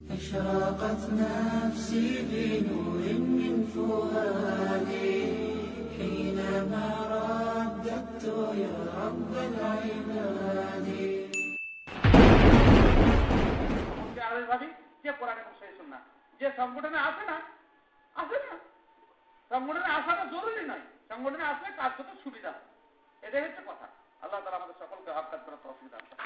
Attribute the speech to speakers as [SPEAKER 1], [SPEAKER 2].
[SPEAKER 1] أشرقت نفسي بنور من فؤادي حينما رددت يا رب العباد
[SPEAKER 2] যে আদেশবাদী যে কোরআন এবং সেই সুন্নাহ যে সংগঠনে আসে না আসে না সংগঠনে আসাটা জরুরি নয় সংগঠনে আসলে কাজ করতে সুবিধা হয়। এটাই হচ্ছে কথা আল্লাহ তালা আমাদের সকলকে হাত কাজ করার তফিক দান করেন।